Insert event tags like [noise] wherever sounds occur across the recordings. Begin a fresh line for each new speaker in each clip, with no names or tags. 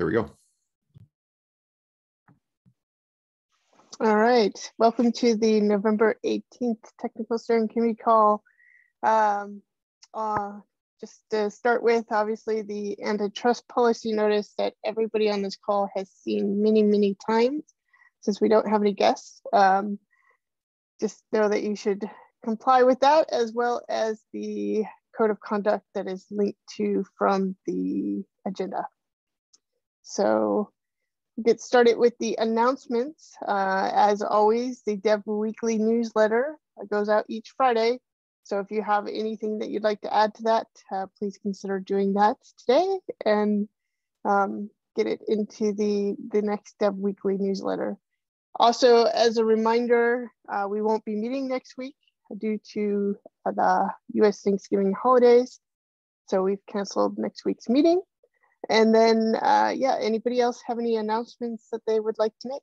There we go.
All right, welcome to the November 18th Technical Steering Committee call. Um, uh, just to start with, obviously the antitrust policy notice that everybody on this call has seen many, many times since we don't have any guests. Um, just know that you should comply with that as well as the code of conduct that is linked to from the agenda. So get started with the announcements. Uh, as always, the Dev Weekly newsletter goes out each Friday. So if you have anything that you'd like to add to that, uh, please consider doing that today and um, get it into the, the next Dev Weekly newsletter. Also, as a reminder, uh, we won't be meeting next week due to the US Thanksgiving holidays. So we've canceled next week's meeting. And then, uh, yeah, anybody else have any announcements that they would like to make?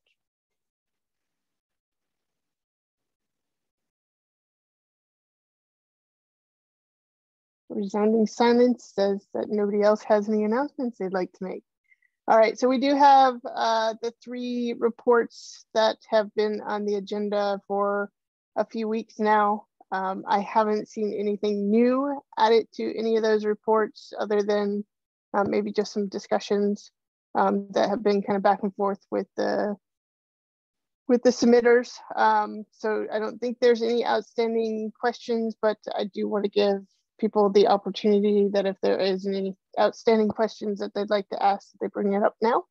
Resounding silence says that nobody else has any announcements they'd like to make. All right, so we do have uh, the three reports that have been on the agenda for a few weeks now. Um, I haven't seen anything new added to any of those reports other than um, maybe just some discussions um, that have been kind of back and forth with the with the submitters. Um, so I don't think there's any outstanding questions, but I do want to give people the opportunity that if there is any outstanding questions that they'd like to ask, they bring it up now.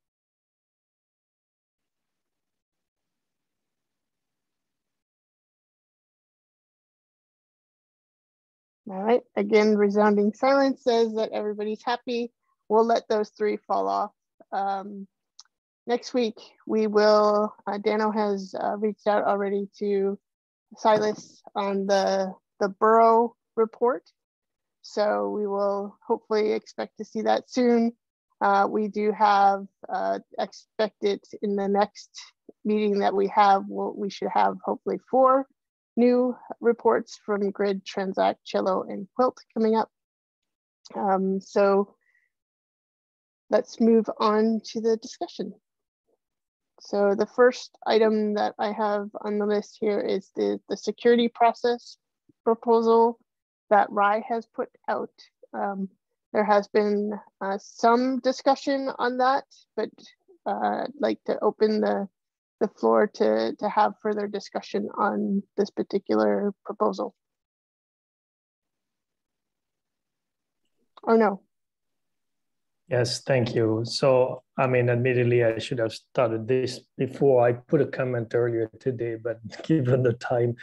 All right, again, resounding silence says that everybody's happy we'll let those three fall off. Um, next week, we will, uh, Danno has uh, reached out already to Silas on the, the Burrow report. So we will hopefully expect to see that soon. Uh, we do have uh, expected in the next meeting that we have, we'll, we should have hopefully four new reports from Grid, Transact, Cello, and Quilt coming up. Um, so let's move on to the discussion. So the first item that I have on the list here is the, the security process proposal that Ry has put out. Um, there has been uh, some discussion on that, but uh, I'd like to open the, the floor to, to have further discussion on this particular proposal. Arnaud,
Yes, thank you. So, I mean, admittedly, I should have started this before. I put a comment earlier today, but [laughs] given the time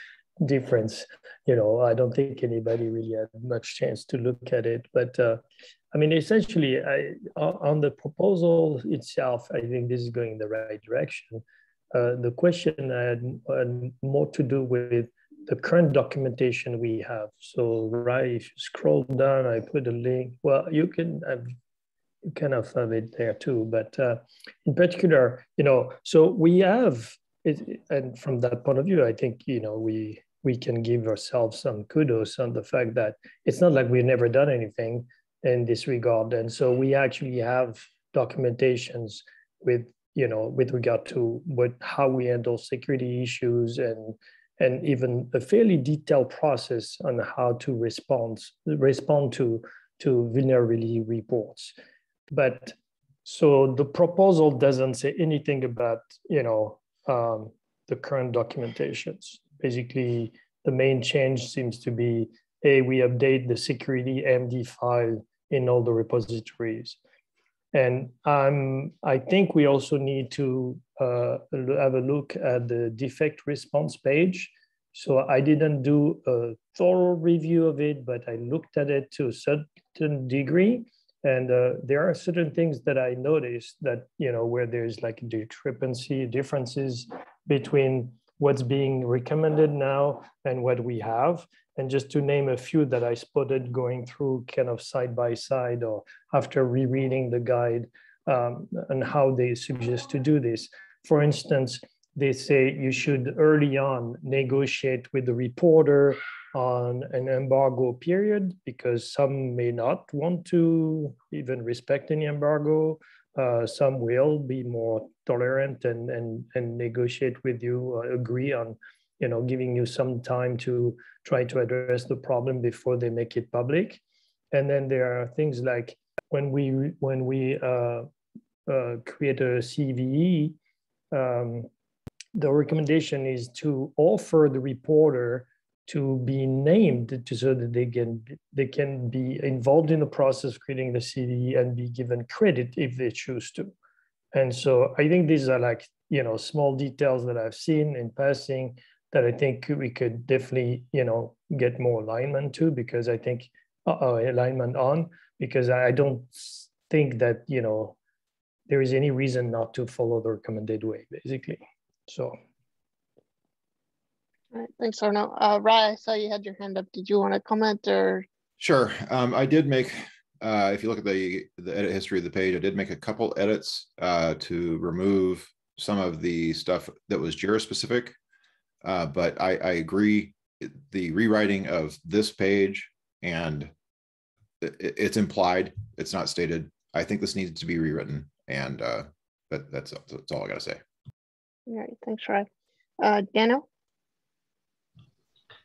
difference, you know, I don't think anybody really had much chance to look at it. But uh, I mean, essentially, I, on the proposal itself, I think this is going in the right direction. Uh, the question had, had more to do with the current documentation we have. So, right, if you scroll down, I put a link. Well, you can, I've kind of have it there too. But uh, in particular, you know, so we have, it, and from that point of view, I think you know we we can give ourselves some kudos on the fact that it's not like we've never done anything in this regard, and so we actually have documentations with you know with regard to what how we handle security issues and and even a fairly detailed process on how to respond respond to to vulnerability reports but so the proposal doesn't say anything about you know um, the current documentations. Basically, the main change seems to be a we update the security MD file in all the repositories. And um, I think we also need to uh, have a look at the defect response page. So I didn't do a thorough review of it, but I looked at it to a certain degree. And uh, there are certain things that I noticed that, you know, where there's like discrepancy, differences between what's being recommended now and what we have. And just to name a few that I spotted going through kind of side by side or after rereading the guide um, and how they suggest to do this. For instance, they say you should early on negotiate with the reporter on an embargo period because some may not want to even respect any embargo Uh, some will be more tolerant and and and negotiate with you, uh, agree on, you know, giving you some time to try to address the problem before they make it public. And then there are things like when we when we uh, uh, create a CVE, um, the recommendation is to offer the reporter to be named to, so that they can they can be involved in the process of creating the CVE and be given credit if they choose to. And so I think these are like you know small details that I've seen in passing that I think we could definitely you know get more alignment to because I think uh, alignment on because I don't think that you know there is any reason not to follow the recommended way basically. So
all right, thanks, Arnaud. Uh, Ry, I saw you had your hand up. Did you want to comment or?
Sure. Um, I did make, uh, if you look at the, the edit history of the page, I did make a couple edits uh, to remove some of the stuff that was JIRA specific. Uh, but I, I agree, the rewriting of this page and it, it's implied, it's not stated. I think this needs to be rewritten and uh, that, that's, that's all I got to say.
All right, thanks, Ry. Uh, Danno?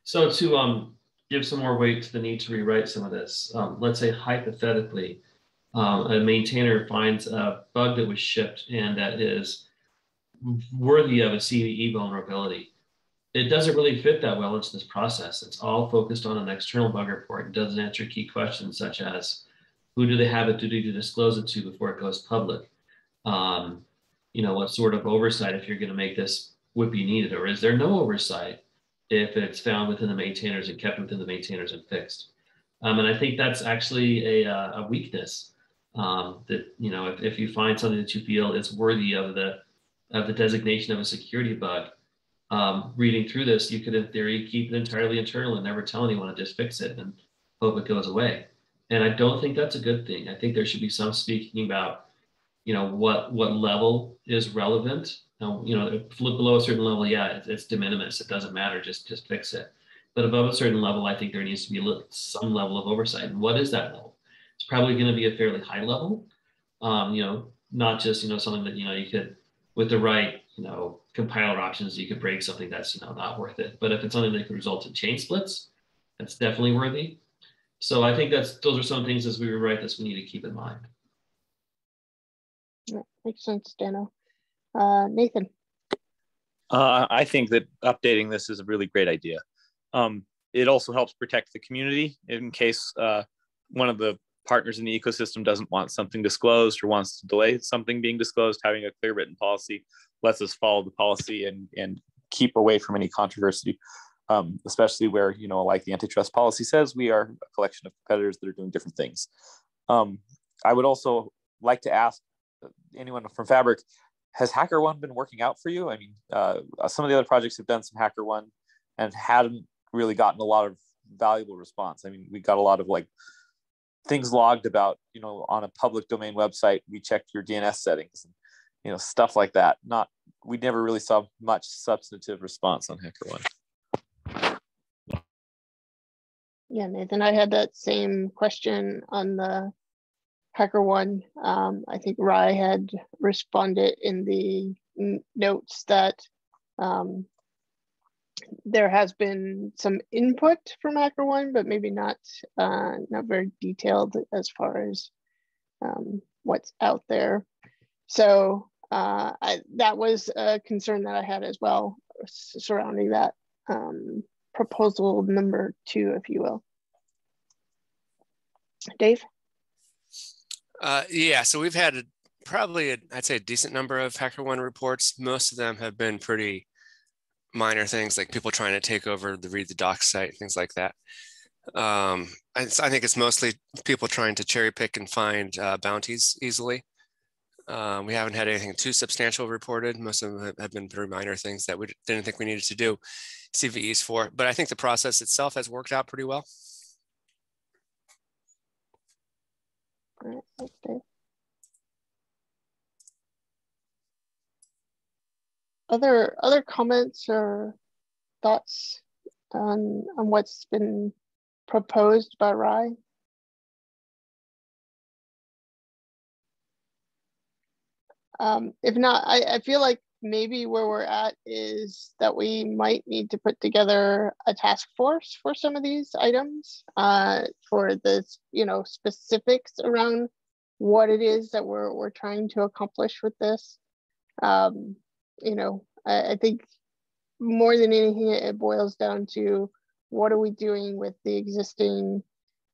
So to um, give some more weight to the need to rewrite some of this, um, let's say hypothetically, um, a maintainer finds a bug that was shipped and that is worthy of a CVE vulnerability. It doesn't really fit that well into this process. It's all focused on an external bug report and doesn't answer key questions such as who do they have a duty to disclose it to before it goes public? Um, you know, what sort of oversight if you're going to make this would be needed, or is there no oversight? If it's found within the maintainers and kept within the maintainers and fixed. Um, and I think that's actually a, uh, a weakness um, that, you know, if, if you find something that you feel is worthy of the, of the designation of a security bug, um, reading through this, you could in theory keep it entirely internal and never tell anyone and just fix it and hope it goes away. And I don't think that's a good thing. I think there should be some speaking about, you know, what what level is relevant now, you know, below a certain level, yeah, it's, it's de minimis. It doesn't matter. Just just fix it. But above a certain level, I think there needs to be some level of oversight. And what is that level? It's probably going to be a fairly high level. Um, you know, not just you know something that you know you could with the right you know compiler options you could break something that's you know not worth it. But if it's something that could result in chain splits, that's definitely worthy. So I think that's those are some things as we rewrite this we need to keep in mind.
Yeah, makes sense, Danno. Uh, Nathan.
Uh, I think that updating this is a really great idea. Um, it also helps protect the community in case uh, one of the partners in the ecosystem doesn't want something disclosed or wants to delay something being disclosed. Having a clear written policy lets us follow the policy and, and keep away from any controversy, um, especially where, you know, like the antitrust policy says, we are a collection of competitors that are doing different things. Um, I would also like to ask anyone from Fabric, has HackerOne been working out for you? I mean, uh, some of the other projects have done some HackerOne and hadn't really gotten a lot of valuable response. I mean, we got a lot of like things logged about, you know, on a public domain website, we checked your DNS settings and, you know, stuff like that. Not, we never really saw much substantive response on HackerOne.
Yeah, Nathan, I had that same question on the HackerOne. Um, I think Ry had responded in the notes that um, there has been some input from HackerOne, but maybe not uh, not very detailed as far as um, what's out there. So uh, I, that was a concern that I had as well surrounding that um, proposal number two, if you will. Dave?
Uh, yeah, so we've had a, probably, a, I'd say, a decent number of HackerOne reports. Most of them have been pretty minor things, like people trying to take over the read the docs site, things like that. Um, I, I, think it's mostly people trying to cherry pick and find uh, bounties easily. Um, we haven't had anything too substantial reported. Most of them have been pretty minor things that we didn't think we needed to do CVEs for. But I think the process itself has worked out pretty well.
Other other comments or thoughts on on what's been proposed by Ry? Um, if not, I, I feel like maybe where we're at is that we might need to put together a task force for some of these items uh, for the you know specifics around what it is that we're we're trying to accomplish with this. Um, you know, I, I think more than anything, it boils down to what are we doing with the existing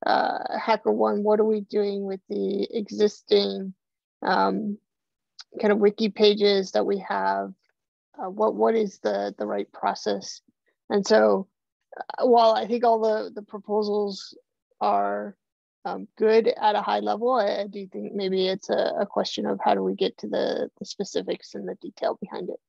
uh, HackerOne? What are we doing with the existing um, kind of wiki pages that we have? Uh, what what is the the right process? And so, uh, while I think all the the proposals are um, good at a high level, I, I, do think maybe it's a, a question of how do we get to the the specifics and the detail behind it.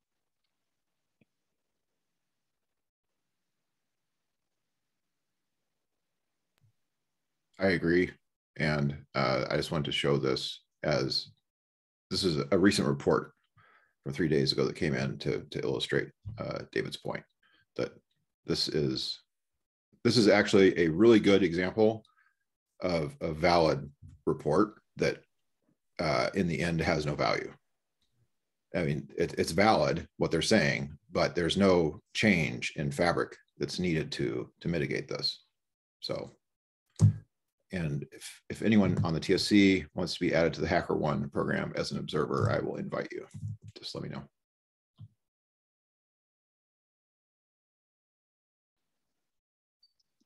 I agree. And uh, I just wanted to show this as this is a recent report from three days ago that came in to, to illustrate uh, David's point that this is this is actually a really good example of a valid report that uh, in the end has no value. I mean, it, it's valid what they're saying, but there's no change in fabric that's needed to to mitigate this. So and if, if anyone on the TSC wants to be added to the HackerOne program as an observer, I will invite you. Just let me know.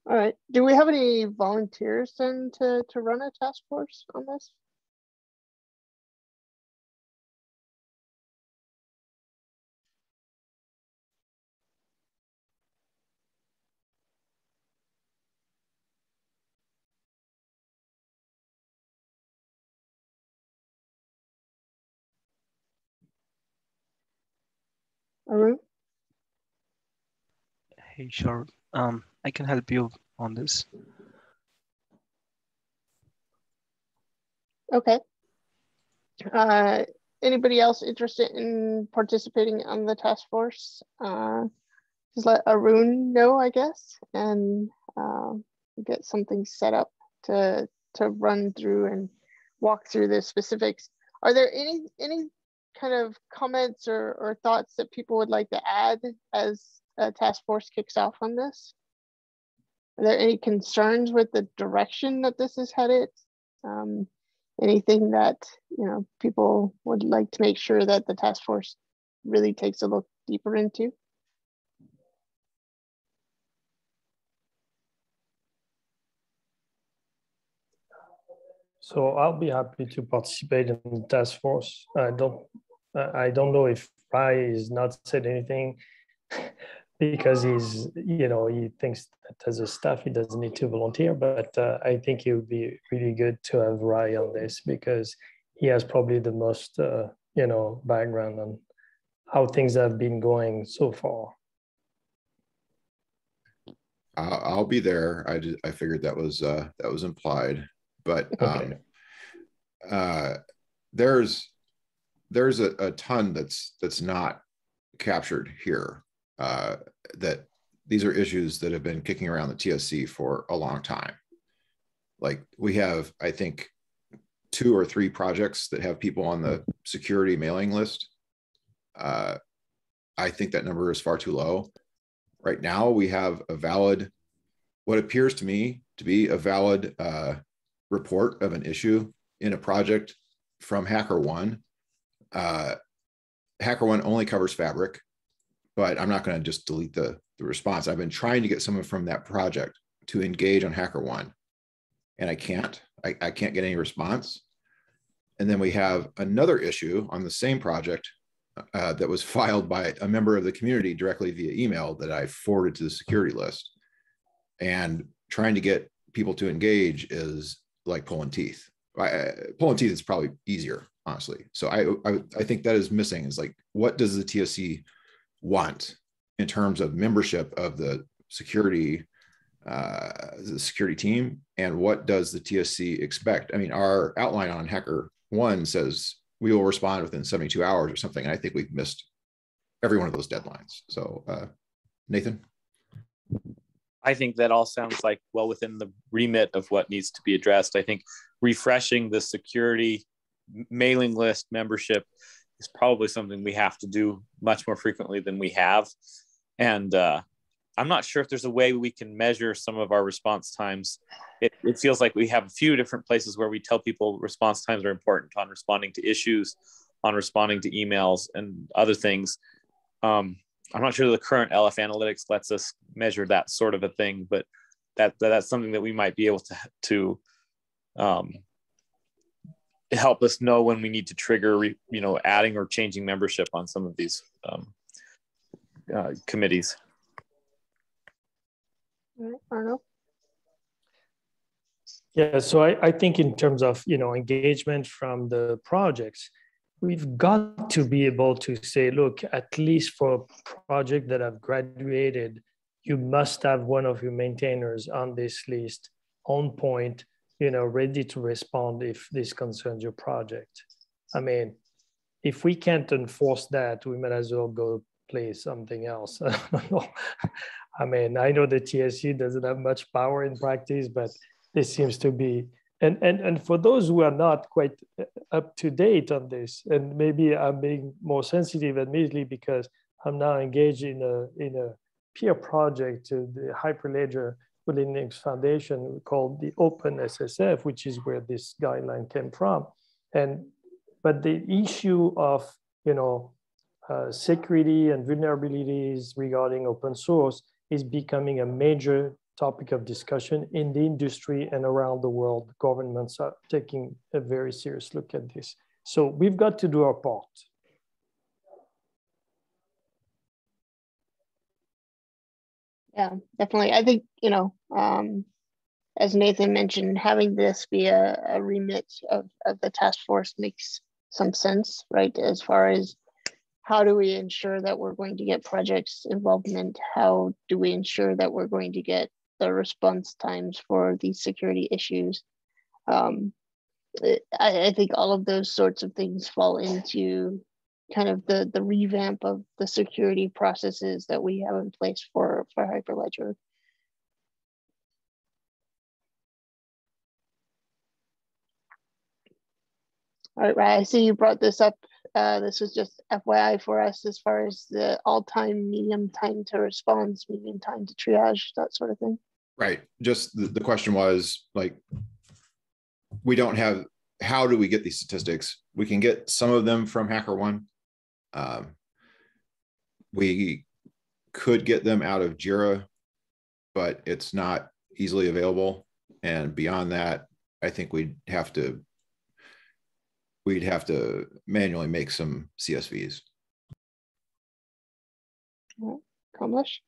All right. Do we have any volunteers then to, to run a task force on this? Arun?
Hey, sure. Um, I can help you on this.
Okay. Uh, anybody else interested in participating on the task force? Uh, just let Arun know, I guess, and uh, get something set up to to run through and walk through the specifics. Are there any any kind of comments or, or thoughts that people would like to add as a task force kicks off on this? Are there any concerns with the direction that this is headed? Um, anything that you know people would like to make sure that the task force really takes a look deeper into?
So I'll be happy to participate in the task force. I don't, I don't know if Ry is not said anything [laughs] because he's, you know, he thinks that as a staff he doesn't need to volunteer. But uh, I think it would be really good to have Ry on this because he has probably the most, uh, you know, background on how things have been going so far.
I'll be there. I just, I figured that was uh, that was implied but um, uh, there's there's a, a, ton that's that's not captured here. Uh, that these are issues that have been kicking around the TSC for a long time. Like we have, I think, two or three projects that have people on the security mailing list. Uh, I think that number is far too low. Right now, we have a valid, what appears to me to be a valid uh, report of an issue in a project from HackerOne. Uh, HackerOne only covers Fabric, but I'm not going to just delete the, the response. I've been trying to get someone from that project to engage on HackerOne, and I can't. I, I can't get any response. And then we have another issue on the same project uh, that was [laughs] filed by a member of the community directly via email that I forwarded to the security list. And trying to get people to engage is like pulling teeth. I, pulling teeth is probably easier, honestly. So I, I, I think that is missing. Is like, what does the TSC want in terms of membership of the security, uh, the security team, and what does the TSC expect? I mean, our outline on Hacker One says we will respond within 72 hours or something, and I think we've missed every one of those deadlines. So, uh, Nathan.
I think that all sounds like well within the remit of what needs to be addressed. I think refreshing the security mailing list membership is probably something we have to do much more frequently than we have. And uh, I'm not sure if there's a way we can measure some of our response times. It, it feels like we have a few different places where we tell people response times are important on responding to issues, on responding to emails, and other things. Um, I'm not sure the current LF analytics lets us measure that sort of a thing, but that, that that's something that we might be able to to um, help us know when we need to trigger, you know, adding or changing membership on some of these um, uh, committees.
Arnaud?
Yeah, so I, I think in terms of you know engagement from the projects, we've got to be able to say, look, at least for a project that I've graduated, you must have one of your maintainers on this list on point, you know, ready to respond if this concerns your project. I mean, if we can't enforce that, we might as well go play something else. [laughs] I mean, I know the TSC doesn't have much power in practice, but this seems to be and and and for those who are not quite up to date on this, and maybe I'm being more sensitive, admittedly, because I'm now engaged in a in a peer project to the Hyperledger Linux Foundation called the Open SSF, which is where this guideline came from. And but the issue of you know uh, security and vulnerabilities regarding open source is becoming a major topic of discussion in the industry and around the world. Governments are taking a very serious look at this. So we've got to do our part.
Yeah, definitely. I think, you know, um, as Nathan mentioned, having this be a, a remit of, of the task force makes some sense, right? As far as how do we ensure that we're going to get projects involvement? How do we ensure that we're going to get the response times for these security issues? Um, I, I think all of those sorts of things fall into kind of the, the revamp of the security processes that we have in place for, for Hyperledger. All right, Ray, I see you brought this up uh, this was just FYI for us as far as the all-time medium time to response, medium time to triage, that sort of thing.
Right. Just the, the question was like, we don't have, how do we get these statistics? We can get some of them from HackerOne. Um, we could get them out of JIRA, but it's not easily available. And beyond that, I think we'd have to we'd have to manually make some CSVs.
Kamlesh?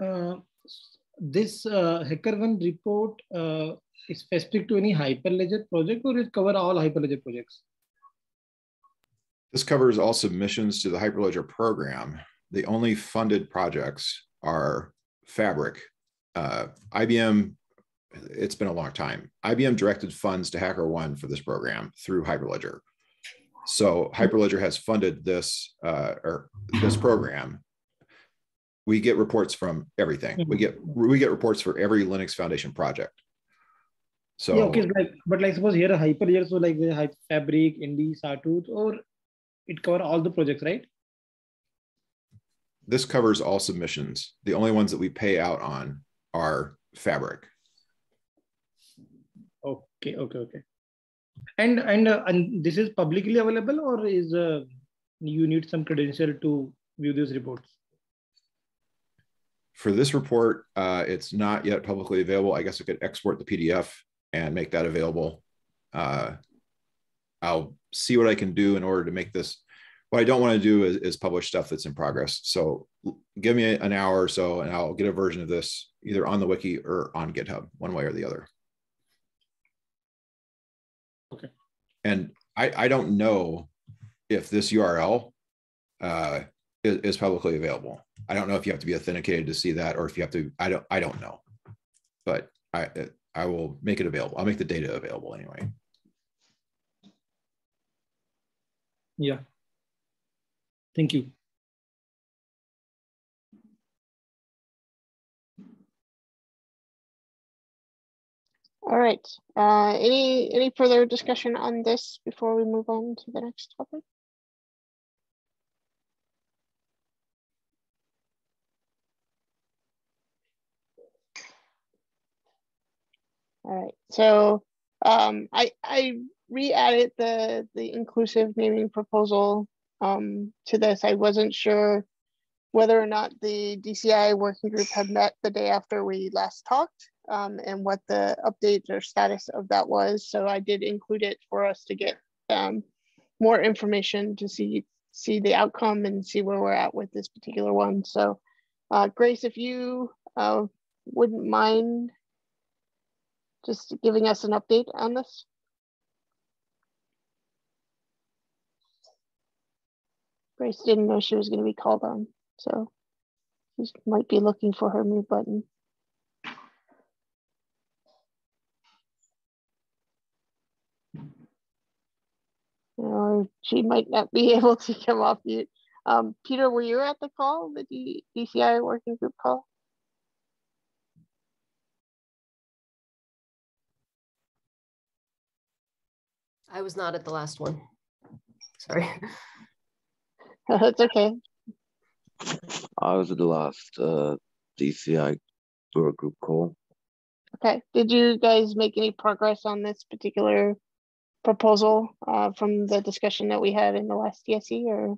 Uh, this uh, HackerOne report uh, is specific to any Hyperledger project or it cover all Hyperledger projects?
This covers all submissions to the Hyperledger program. The only funded projects are Fabric. Uh, IBM it's been a long time. IBM directed funds to HackerOne for this program through Hyperledger. So Hyperledger has funded this uh, or this program. We get reports from everything. We get we get reports for every Linux Foundation project. So
yeah, okay, like but like suppose here a Hyperledger, so like the Fabric, Indy, Sawtooth, or it cover all the projects, right?
This covers all submissions. The only ones that we pay out on are Fabric.
Okay, okay, okay. And and uh, and this is publicly available, or is uh, you need some credential to view these reports?
For this report, uh, it's not yet publicly available. I guess I could export the PDF and make that available. Uh, I'll see what I can do in order to make this. What I don't want to do is, is publish stuff that's in progress. So give me an hour or so, and I'll get a version of this either on the wiki or on GitHub, one way or the other.
Okay.
And I, I don't know if this URL uh, is, is publicly available. I don't know if you have to be authenticated to see that, or if you have to. I don't. I don't know, but I I will make it available. I'll make the data available anyway.
Yeah. Thank you.
All right. Uh, any any further discussion on this before we move on to the next topic? All right. So um, I I re-added the the inclusive naming proposal um, to this. I wasn't sure whether or not the DCI working group had met the day after we last talked um, and what the update or status of that was. So I did include it for us to get um, more information to see see the outcome and see where we're at with this particular one. So uh, Grace, if you uh, wouldn't mind just giving us an update on this. Grace didn't know she was going to be called on, so she might be looking for her mute button. Or she might not be [laughs] able to come off mute. Um, Peter, were you at the call, the D DCI working group call?
I was not at the last one. Sorry. [laughs] [laughs]
That's okay.
I was at the last uh, DCI work group call.
Okay. Did you guys make any progress on this particular proposal uh, from the discussion that we had in the last TSC or?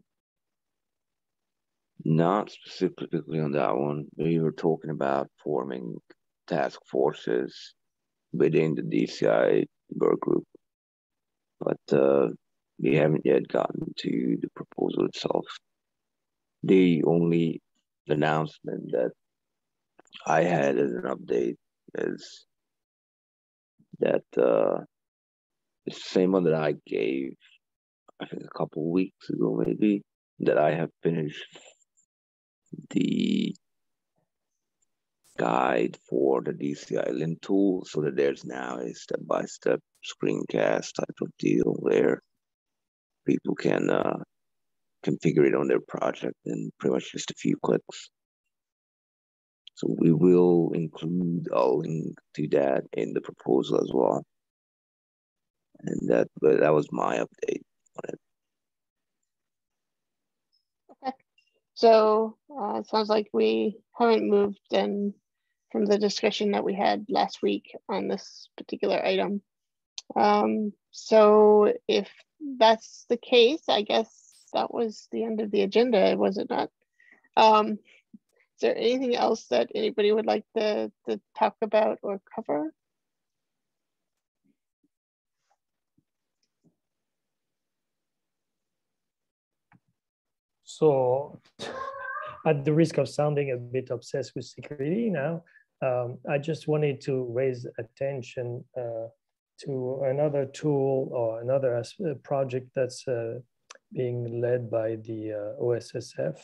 Not specifically on that one. We were talking about forming task forces within the DCI work group, but uh, we haven't yet gotten to the proposal itself. The only announcement that I had as an update is that uh, the same one that I gave, I think a couple weeks ago, maybe, that I have finished the guide for the DCI Lint tool so that there's now a step-by-step screencast type of deal where people can uh, configure it on their project in pretty much just a few clicks. So we will include a link to that in the proposal as well. And that but that was my update on it.
Okay. So uh, it sounds like we haven't moved in from the discussion that we had last week on this particular item. Um, so if that's the case, I guess that was the end of the agenda, was it not? Um, is there anything else that anybody would like to, to talk about or cover?
So [laughs] at the risk of sounding a bit obsessed with security now, um, I just wanted to raise attention uh, to another tool or another project that's uh, being led by the uh, OSSF.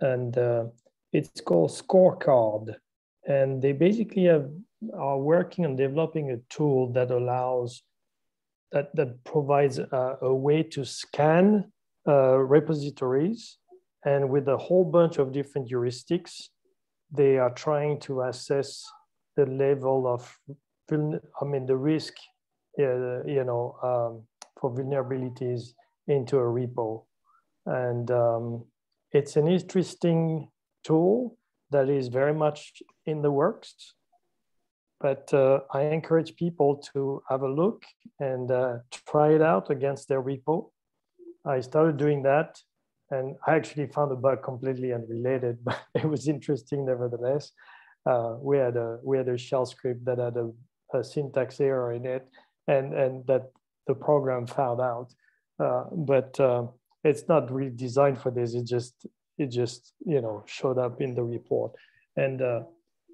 And uh, it's called Scorecard. And they basically have, are working on developing a tool that allows, that, that provides a, a way to scan uh, repositories. And with a whole bunch of different heuristics, they are trying to assess the level of, I mean, the risk uh, you know, um, for vulnerabilities into a repo. And um, it's an interesting tool that is very much in the works. But uh, I encourage people to have a look and uh, try it out against their repo. I started doing that and I actually found a bug completely unrelated, [laughs] but it was interesting nevertheless. Uh, we had a we had a shell script that had a, a syntax error in it, and and that the program found out. Uh, but uh, it's not really designed for this. It just it just you know showed up in the report. And uh,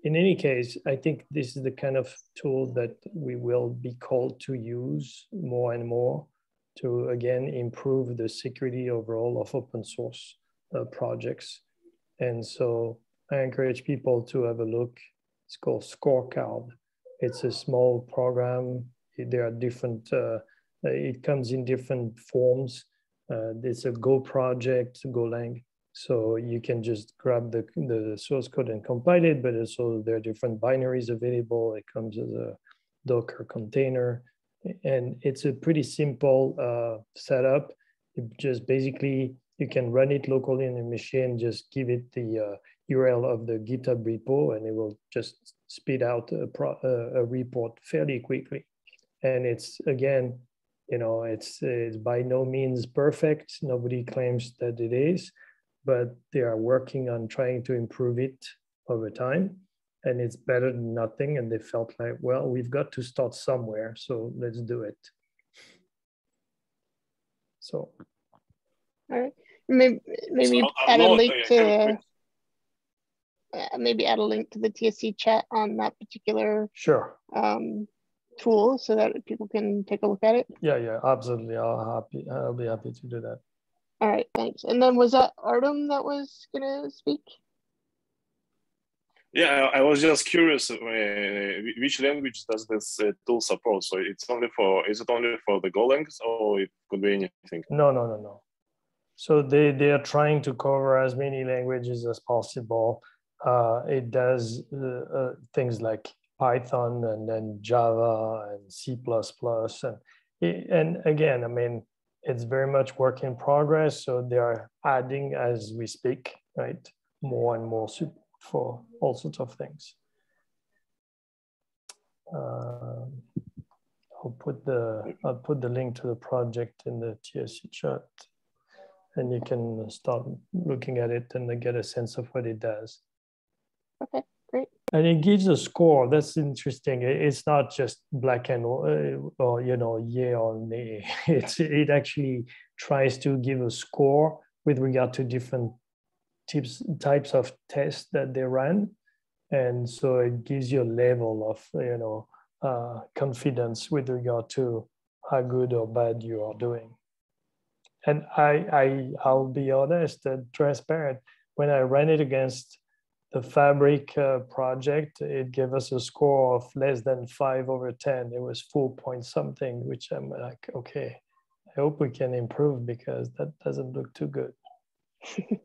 in any case, I think this is the kind of tool that we will be called to use more and more to again improve the security overall of open source uh, projects. And so I encourage people to have a look. It's called Scorecard. It's a small program there are different, uh, it comes in different forms. Uh, it's a Go project, Golang. So you can just grab the, the source code and compile it, but also there are different binaries available. It comes as a Docker container. And it's a pretty simple uh, setup. It just basically, you can run it locally in a machine, just give it the uh, URL of the GitHub repo, and it will just spit out a, pro, a, a report fairly quickly. And it's again, you know, it's it's by no means perfect. Nobody claims that it is, but they are working on trying to improve it over time. And it's better than nothing. And they felt like, well, we've got to start somewhere, so let's do it. So,
all right, maybe maybe so add a link to uh, maybe add a link to the TSC chat on that particular
sure
um, tool so that people can take a look at it.
Yeah, yeah, absolutely. I'll happy. I'll be happy to do that.
All right, thanks. And then was that Artem that was gonna speak?
Yeah, I was just curious, uh, which language does this uh, tool support? So it's only for, is it only for the Golang or it could be anything?
No, no, no, no. So they, they are trying to cover as many languages as possible. Uh, it does uh, uh things like Python and then Java and C++. And, and again, I mean, it's very much work in progress. So they are adding as we speak, right? More and more support for all sorts of things. Uh, I'll put the I'll put the link to the project in the TSC chat, and you can start looking at it and get a sense of what it does.
Okay.
And it gives a score. That's interesting. It's not just black and uh, or you know yeah or nay. [laughs] It's it actually tries to give a score with regard to different types types of tests that they run and so it gives you a level of you know uh, confidence with regard to how good or bad you are doing and i i i'll be honest and transparent when i ran it against the fabric uh, project it gave us a score of less than five over ten it was four point something which i'm like okay i hope we can improve because that doesn't look too good
All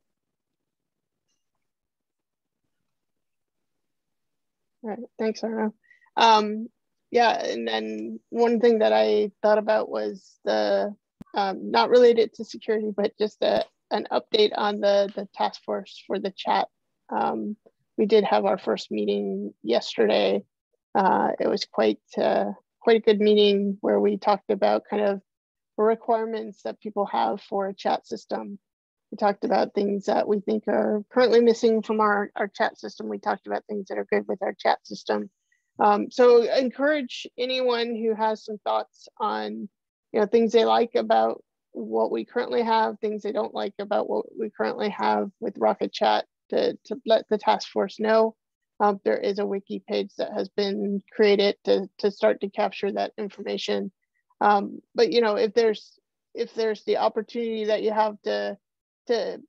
[laughs] right, thanks, Arnaud. Um, yeah, and then one thing that I thought about was the um, not related to security, but just a, an update on the the task force for the chat. Um, we did have our first meeting yesterday. Uh, it was quite uh, quite a good meeting where we talked about kind of requirements that people have for a chat system we talked about things that we think are currently missing from our, our chat system. We talked about things that are good with our chat system. Um, so encourage anyone who has some thoughts on you know things they like about what we currently have, things they don't like about what we currently have with Rocket Chat to, to let the task force know. Um, there is a wiki page that has been created to, to start to capture that information. Um, but you know, if there's if there's the opportunity that you have to to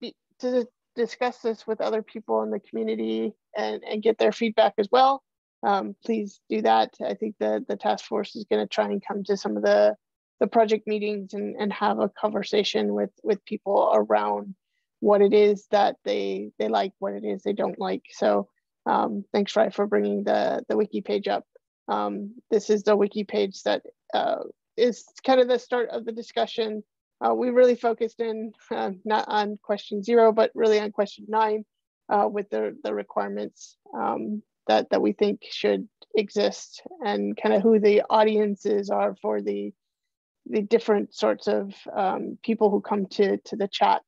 be to discuss this with other people in the community and, and get their feedback as well, um, please do that. I think the, the task force is going to try and come to some of the, the project meetings and, and have a conversation with, with people around what it is that they, they like, what it is they don't like. So um, thanks, Ry, for bringing the, the wiki page up. Um, this is the wiki page that uh, is kind of the start of the discussion uh, we really focused in uh, not on question zero, but really on question nine uh, with the, the requirements um, that, that we think should exist and kind of who the audiences are for the, the different sorts of um, people who come to, to the chat.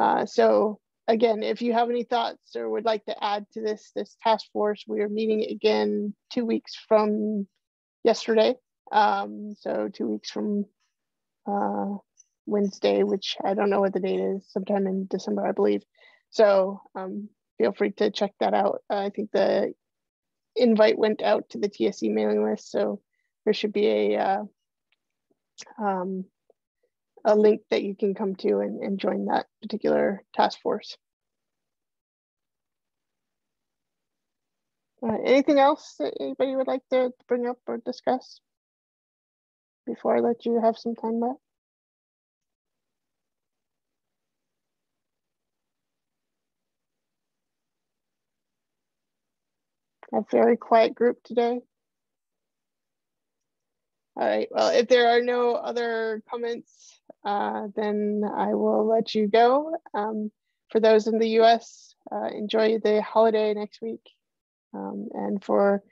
Uh, so again, if you have any thoughts or would like to add to this, this task force, we are meeting again two weeks from yesterday. Um, so two weeks from uh, Wednesday, which I don't know what the date is, sometime in December, I believe. So um, feel free to check that out. Uh, I think the invite went out to the TSC mailing list, so there should be a uh, um, a link that you can come to and, and join that particular task force. Uh, anything else that anybody would like to bring up or discuss before I let you have some time left? a very quiet group today. All right, well, if there are no other comments, uh, then I will let you go. Um, for those in the US, uh, enjoy the holiday next week. Um, and for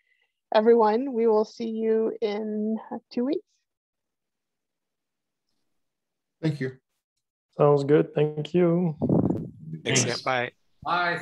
everyone, we will see you in two weeks.
Thank you.
Sounds good. Thank you.
Thanks. Yeah, bye.
Bye.